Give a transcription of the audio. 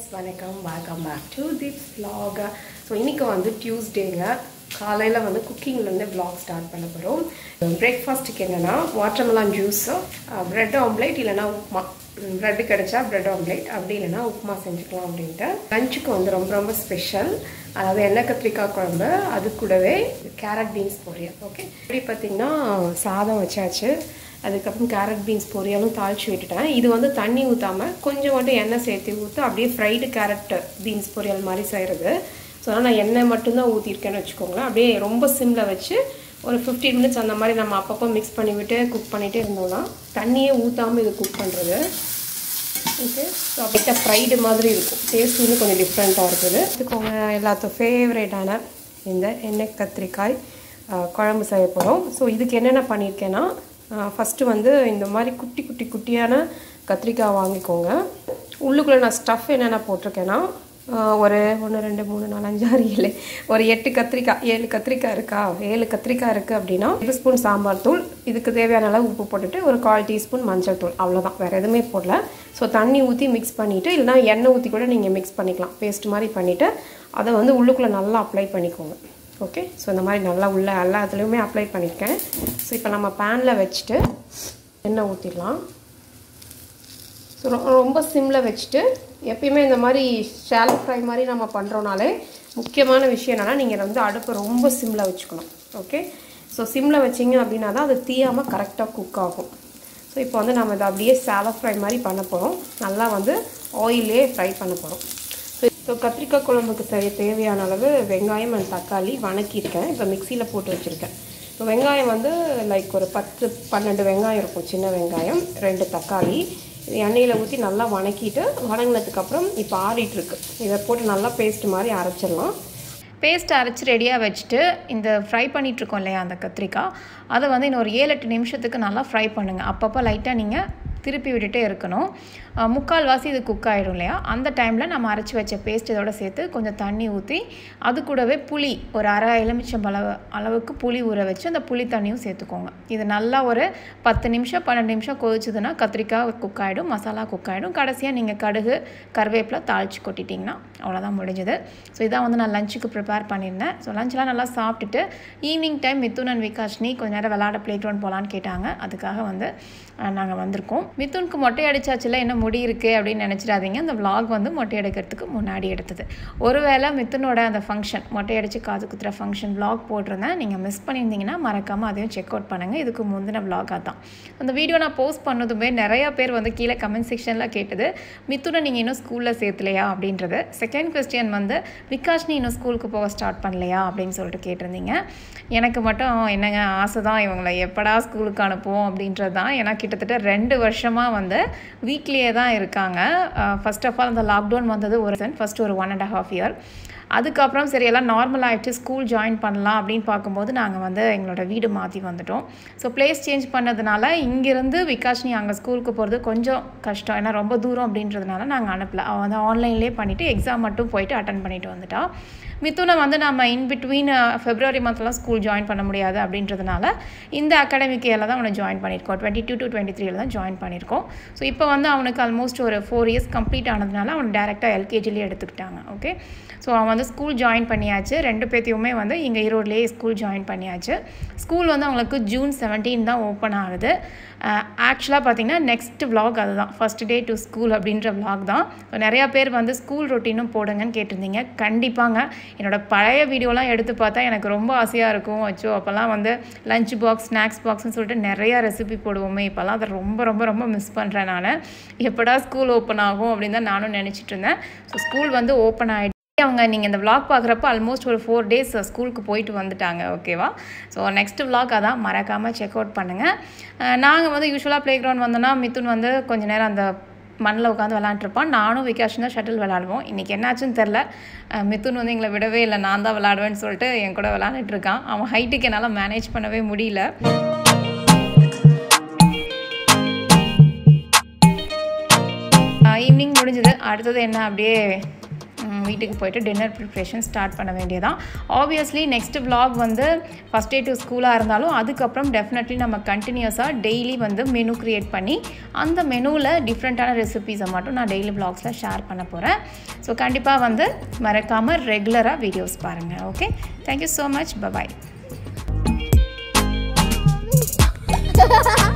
Friends வணக்கம் welcome back to this vlog. So இன்றைக்கி வந்து டியூஸ்டேங்க காலையில் வந்து குக்கிங்லேருந்து vlog ஸ்டார்ட் பண்ண போகிறோம் பிரேக்ஃபாஸ்ட்டுக்கு என்னென்னா வாட்டர்மெலான் ஜூஸு ப்ரெட் ஆம்லேட் இல்லைனா உப்புமா. ப்ரெட்டு கிடைச்சா ப்ரெட் ஆம்லேட் அப்படி இல்லைனா உப்புமா செஞ்சுக்கலாம் அப்படின்ட்டு. லஞ்சுக்கு வந்து ரொம்ப ரொம்ப ஸ்பெஷல் அதாவது எண்ணெய் கத்திரிக்காய் குழம்பு அது கூடவே கேரட் பீன்ஸ் பொரியல் ஓகே இப்படி பார்த்திங்கன்னா சாதம் வச்சாச்சு. அதுக்கப்புறம் கேரட் பீன்ஸ் பொரியலும் தாளிச்சு விட்டுட்டேன். இது வந்து தண்ணி ஊற்றாமல் கொஞ்சம் மட்டும் எண்ணெய் சேர்த்து ஊற்று அப்படியே ஃப்ரைடு கேரட் பீன்ஸ் பொரியல் மாதிரி செய்கிறது ஸோ அதனால் நான் எண்ணெய் மட்டும்தான் ஊற்றிருக்கேன்னு வச்சுக்கோங்களேன். அப்படியே ரொம்ப சிம்மில் வச்சு ஒரு ஃபிஃப்டீன் மினிட்ஸ் அந்த மாதிரி நம்ம அப்பப்போ மிக்ஸ் பண்ணிவிட்டு குக் பண்ணிகிட்டே இருந்தோம்னா தண்ணியே ஊற்றாமல் இது குக் பண்ணுறது ஓகே ஸோ அப்படியே ஃப்ரைடு மாதிரி இருக்கும். டேஸ்ட் வந்து கொஞ்சம் டிஃப்ரெண்ட்டாக இருக்குது. இதுக்கோங்க எல்லாத்துக்கும் ஃபேவரேட்டான இந்த எண்ணெய் கத்திரிக்காய் குழம்பு செய்ய போகிறோம் ஸோ இதுக்கு என்னென்ன பண்ணியிருக்கேன்னா ஃபஸ்ட்டு வந்து இந்த மாதிரி குட்டி குட்டி குட்டியான கத்திரிக்காய் வாங்கிக்கோங்க. உள்ளுக்குள்ளே நான் ஸ்டஃப் என்னென்ன போட்டிருக்கேன்னா ஒரு ஒன்று ரெண்டு மூணு நாலு அஞ்சு ஆறு ஏழு ஒரு எட்டு கத்திரிக்காய் ஏழு கத்திரிக்காய் இருக்கா? ஏழு கத்திரிக்காய் இருக்குது அப்படின்னா ஒரு ஸ்பூன் சாம்பார் தூள் இதுக்கு தேவையான அளவு உப்பு போட்டுட்டு ஒரு கால் டீஸ்பூன் மஞ்சள் தூள் அவ்வளோதான் வேறு எதுவுமே போடல. ஸோ தண்ணி ஊற்றி மிக்ஸ் பண்ணிவிட்டு இல்லைனா எண்ணெய் ஊற்றி கூட நீங்கள் மிக்ஸ் பண்ணிக்கலாம். பேஸ்ட் மாதிரி பண்ணிவிட்டு அதை வந்து உள்ளுக்குள்ளே நல்லா அப்ளை பண்ணிக்கோங்க. ஓகே ஸோ இந்த மாதிரி நல்லா உள்ள எல்லாத்துலேயுமே அப்ளை பண்ணியிருக்கேன் ஸோ இப்போ நம்ம பேனில் வச்சுட்டு எண்ணெய் ஊற்றிடலாம் ஸோ ரொம்ப சிம்மில் வச்சுட்டு எப்பயுமே இந்த மாதிரி ஷாலோ ஃப்ரை மாதிரி நம்ம பண்ணுறோனாலே முக்கியமான விஷயம் என்னென்னா நீங்கள் வந்து அடுப்பை ரொம்ப சிம்மில் வச்சுக்கணும். ஓகே ஸோ சிம்மில் வச்சிங்க அப்படின்னா தான் அது தீயாமல் கரெக்டாக குக் ஆகும். ஸோ இப்போ வந்து நம்ம இதை அப்படியே ஷாலோ ஃப்ரை மாதிரி பண்ண போகிறோம் நல்லா வந்து ஆயிலே ஃப்ரை பண்ண போகிறோம் ஸோ கத்திரிக்காய் குழம்புக்கு செய்ய தேவையான அளவு வெங்காயம் அண்ட் தக்காளி வணக்கியிருக்கேன். இப்போ மிக்சியில் போட்டு வச்சுருக்கேன். ஸோ வெங்காயம் வந்து லைக் ஒரு பத்து பன்னெண்டு வெங்காயம் இருக்கும். சின்ன வெங்காயம் ரெண்டு தக்காளி. எண்ணெயில் ஊற்றி நல்லா வணக்கிட்டு வணங்கினதுக்கப்புறம் இப்போ ஆறிட்டுருக்கு. இதை போட்டு நல்லா பேஸ்ட் மாதிரி அரைச்சிடலாம். பேஸ்ட் அரைச்சி ரெடியாக வச்சுட்டு இந்த ஃப்ரை பண்ணிகிட்ருக்கோம் இல்லையா அந்த கத்திரிக்காய்? அதை வந்து இன்னும் ஒரு ஏழு எட்டு நிமிஷத்துக்கு நல்லா ஃப்ரை பண்ணுங்கள் அப்பப்போ லைட்டாக நீங்கள் திருப்பி விட்டுட்டே இருக்கணும். முக்கால் வாசி இது குக் ஆகிடும் இல்லையா? அந்த டைமில் நம்ம அரைச்சி வச்ச பேஸ்ட் இதோட சேர்த்து கொஞ்சம் தண்ணி ஊற்றி அது கூடவே புளி ஒரு அரை எலுமிச்சம் அளவு அளவுக்கு புளி ஊற வச்சு அந்த புளி தண்ணியும் சேர்த்துக்கோங்க. இது நல்லா ஒரு பத்து நிமிஷம் பன்னெண்டு நிமிஷம் கொதிச்சதுன்னா கத்திரிக்காய் குக் ஆகிடும் மசாலா குக் ஆகிடும் கடைசியாக நீங்கள் கடுகு கருவேப்பிலை தாளித்து கொட்டிட்டிங்கன்னா அவ்வளோதான் முடிஞ்சது. ஸோ இதான் வந்து நான் லஞ்சுக்கு ப்ரிப்பேர் பண்ணியிருந்தேன். ஸோ லஞ்செலாம் நல்லா சாப்பிட்டுட்டு evening time Mithun and Vikashini கொஞ்சம் நேரம் விளாட ப்ளே கிரவுண்ட் போகலான்னு கேட்டாங்க. அதுக்காக வந்து நாங்கள் வந்திருக்கோம். மித்துனுக்கு மொட்டை அடிச்சாச்சுல என்ன முடி இருக்குது அப்படின்னு நினச்சிடாதீங்க. அந்த விளாக் வந்து மொட்டை எடுக்கிறதுக்கு முன்னாடி எடுத்தது. ஒருவேளை மித்துனோட அந்த ஃபங்க்ஷன் மொட்டை அடித்து காது குத்துற ஃபங்க்ஷன் விளாக் போட்டிருந்தேன். நீங்கள் மிஸ் பண்ணியிருந்தீங்கன்னா மறக்காமல் அதையும் செக் அவுட் பண்ணுங்கள் இதுக்கு முந்தின விளாகாக தான் அந்த வீடியோ நான் போஸ்ட் பண்ணதுமே நிறையா பேர் வந்து கீழே கமெண்ட் செக்ஷனில் கேட்டது மித்துனை நீங்கள் இன்னும் ஸ்கூலில் சேர்த்துலையா? அப்படின்றது. செக் செகண்ட் கொஸ்டின் வந்து விகாஷ் நீ இன்னும் ஸ்கூலுக்கு போக ஸ்டார்ட் பண்ணலையா? அப்படின்னு சொல்லிட்டு கேட்டிருந்தீங்க. எனக்கு மட்டும் என்னங்க ஆசை தான் இவங்களை எப்படா ஸ்கூலுக்கு அனுப்புவோம்? அப்படின்றது தான். ஏன்னா கிட்டத்தட்ட ரெண்டு வருஷமாக வந்து வீக்லியே தான் இருக்காங்க. ஃபஸ்ட் ஆஃப் ஆல் அந்த லாக்டவுன் வந்தது ஒரு ஃபஸ்ட்டு ஒரு ஒன் அண்ட் ஹாஃப் இயர் அதுக்கப்புறம் சரி எல்லாம் நார்மல் ஆகிடுச்சு ஸ்கூல் ஜாயின் பண்ணலாம் அப்படின்னு பார்க்கும்போது நாங்கள் வந்து எங்களோட வீடு மாற்றி வந்துட்டோம். ஸோ பிளேஸ் சேஞ்ச் பண்ணதுனால இங்கேருந்து விகாஷ்னி அங்கே ஸ்கூலுக்கு போகிறது கொஞ்சம் கஷ்டம். ஏன்னா ரொம்ப தூரம் அப்படின்றதுனால நாங்கள் அனுப்பலை. அவள் வந்து ஆன்லைன்லேயே பண்ணிவிட்டு எக்ஸாம் மட்டும் போயிட்டு அட்டன் பண்ணிட்டு வந்துட்டா. மித்துனை வந்து நம்ம இன் பிட்வீன் ஃபெப்ரவரி மந்த்லாம் ஸ்கூல் ஜாயின் பண்ண முடியாது அப்படின்றதுனால இந்த அகாடமிக் இயரில் தான் அவனை ஜாயின் பண்ணியிருக்கோம். டுவெண்ட்டி டூ டு டுவெண்ட்டி த்ரீல தான் ஜாயின் பண்ணியிருக்கோம். ஸோ இப்போ வந்து அவனுக்கு ஆல்மோஸ்ட் ஒரு ஃபோர் இயர்ஸ் கம்ப்ளீட் ஆனதுனால அவனை டேரெக்டாக எல்கேஜிலேயே எடுத்துக்கிட்டாங்க. ஓகே ஸோ அவன் வந்து ஸ்கூல் ஜாயின் பண்ணியாச்சு. ரெண்டு பேர்த்தையுமே வந்து இங்கே ஈரோட்லேயே ஸ்கூல் ஜாயின் பண்ணியாச்சு. ஸ்கூல் வந்து அவங்களுக்கு ஜூன் செவன்டீன் தான் ஓப்பன் ஆகுது. ஆக்சுவலாக பார்த்திங்கன்னா நெக்ஸ்ட் விலாக் அதுதான். ஃபஸ்ட் டே டு ஸ்கூல் அப்படின்ற விலாக் தான். ஸோ நிறையா பேர் வந்து ஸ்கூல் ரொட்டீனும் போடுங்கன்னு கேட்டிருந்தீங்க. கண்டிப்பாங்க. என்னோடய பழைய வீடியோலாம் எடுத்து பார்த்தா எனக்கு ரொம்ப ஆசையாக இருக்கும். வச்சோ அப்போல்லாம் வந்து லஞ்ச் பாக்ஸ் ஸ்நாக்ஸ் பாக்ஸ்னு சொல்லிட்டு நிறையா ரெசிபி போடுவோமே. இப்போல்லாம் அதை ரொம்ப ரொம்ப ரொம்ப மிஸ் பண்ணுறேன் நான். எப்படா ஸ்கூல் ஓப்பன் ஆகும் அப்படின்னு தான் நானும் நினச்சிட்டு இருந்தேன். ஸோ ஸ்கூல் வந்து ஓப்பன் ஆகிடுச்சு அவங்க நீங்கள் இந்த விளாக் பார்க்குறப்ப ஆல்மோஸ்ட் ஒரு ஃபோர் டேஸ் ஸ்கூலுக்கு போயிட்டு வந்துட்டாங்க ஓகேவா ஸோ நெக்ஸ்ட் விளாக் அதான். மறக்காமல் செக் அவுட் பண்ணுங்கள் நாங்கள் வந்து யூஸ்வலாக ப்ளே கிரவுண்ட் வந்தோன்னா மித்துன் வந்து கொஞ்சம் நேரம் அந்த மண்ணில் உட்காந்து விளாண்டுருப்பான். நானும் விகாஷும் தான் ஷட்டில் விளாடுவோம். இன்றைக்கி என்னாச்சுன்னு தெரில மித்துன் வந்து எங்களை விடவே இல்லை. நான் தான் விளாடுவேன்னு சொல்லிட்டு என் கூட விளாண்டுட்ருக்கான் அவன் ஹைட்டுக்கு என்னால் மேனேஜ் பண்ணவே முடியல. ஈவினிங் முடிஞ்சது. அடுத்தது என்ன? அப்படியே வீட்டுக்கு போயிட்டு டின்னர் ப்ரிப்ரேஷன் ஸ்டார்ட் பண்ண வேண்டியதான் ஆப்வியஸ்லி நெக்ஸ்ட் விலாக் வந்து ஃபஸ்ட் டே டு ஸ்கூலாக இருந்தாலும் அதுக்கப்புறம் டெஃபினெட்லி நம்ம கண்டினியூஸாக டெய்லி வந்து மெனு க்ரியேட் பண்ணி அந்த மெனுவில் டிஃப்ரெண்ட்டான ரெசிபீஸை மட்டும் நான் டெய்லி vlogsல ஷேர் பண்ண போகிறேன் ஸோ கண்டிப்பாக வந்து மறக்காமல் ரெகுலராக வீடியோஸ் பாருங்கள் okay thank you so much bye bye Ha ha ha!